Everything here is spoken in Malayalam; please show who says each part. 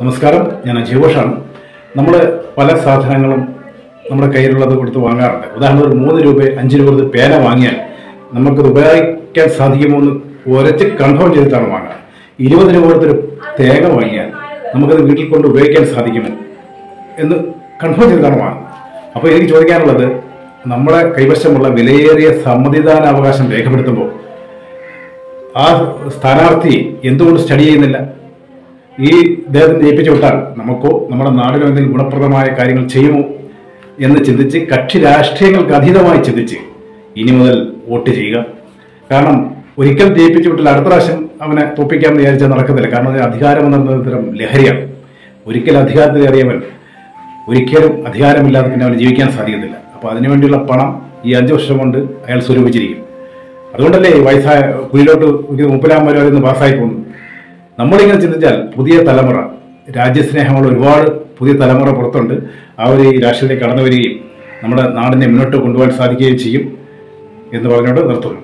Speaker 1: നമസ്കാരം. ഞാൻ അജീവോഷാണ് നമ്മൾ പല സാധനങ്ങളും നമ്മുടെ കയ്യിലുള്ളത് കൊടുത്ത് വാങ്ങാറുണ്ട്. ഉദാഹരണം ഒരു മൂന്ന് രൂപ അഞ്ച് രൂപ കൊടുത്ത് പേന വാങ്ങിയാൽ നമുക്കത് ഉപയോഗിക്കാൻ സാധിക്കുമോ എന്ന് ഉരച്ച് കൺഫേം ചെയ്തിട്ടാണ് വാങ്ങുക. ഇരുപത് രൂപ കൊടുത്തൊരു തേങ്ങ വാങ്ങിയാൽ നമുക്കത് വീട്ടിൽ കൊണ്ട് ഉപയോഗിക്കാൻ സാധിക്കുമോ എന്ന് കൺഫേം ചെയ്തിട്ടാണ് വാങ്ങുന്നത്. അപ്പോൾ എനിക്ക് ചോദിക്കാനുള്ളത് നമ്മുടെ കൈവശമുള്ള വിലയേറിയ സമ്മതിദാന അവകാശം രേഖപ്പെടുത്തുമ്പോൾ ആ സ്ഥാനാർത്ഥി എന്തുകൊണ്ട് സ്റ്റഡി ചെയ്യുന്നില്ല? ഈ ഇദ്ദേഹത്തിന് ജയിപ്പിച്ചു വിട്ടാൽ നമുക്കോ നമ്മുടെ നാടിനോ എന്തെങ്കിലും ഗുണപ്രദമായ കാര്യങ്ങൾ ചെയ്യുമോ എന്ന് ചിന്തിച്ച് കക്ഷി രാഷ്ട്രീയങ്ങൾക്ക് അതീതമായി ചിന്തിച്ച് ഇനി മുതൽ വോട്ട് ചെയ്യുക. കാരണം ഒരിക്കൽ ജയിപ്പിച്ചു വിട്ടാൽ അടുത്ത പ്രാവശ്യം അവനെ തോപ്പിക്കാൻ വിചാരിച്ചാൽ നടക്കത്തില്ല. കാരണം അധികാരം എന്ന തരം ലഹരിയാണ്. ഒരിക്കൽ അധികാരത്തിൽ അറിയവൻ ഒരിക്കലും അധികാരമില്ലാതെ പിന്നെ അവന് ജീവിക്കാൻ സാധിക്കത്തില്ല. അപ്പോൾ അതിനുവേണ്ടിയുള്ള പണം ഈ അഞ്ച് വർഷം കൊണ്ട് അയാൾ സ്വരൂപിച്ചിരിക്കും. അതുകൊണ്ടല്ലേ വയസ്സായ കുഴിയിലോട്ട് ഒരു മുപ്പതാം വരെ പാസ്സായി പോകുന്നത് നമ്മളിങ്ങനെ ചിന്തിച്ചാൽ പുതിയ തലമുറ രാജ്യസ്നേഹമുള്ള ഒരുപാട് പുതിയ തലമുറ പുറത്തുണ്ട്. അവർ ഈ രാഷ്ട്രീയത്തിലേക്ക് കടന്നു വരികയും നമ്മുടെ നാടിനെ മുന്നോട്ട് കൊണ്ടുപോകാൻ സാധിക്കുകയും ചെയ്യും എന്ന് പറഞ്ഞുകൊണ്ട് നിർത്തുന്നു.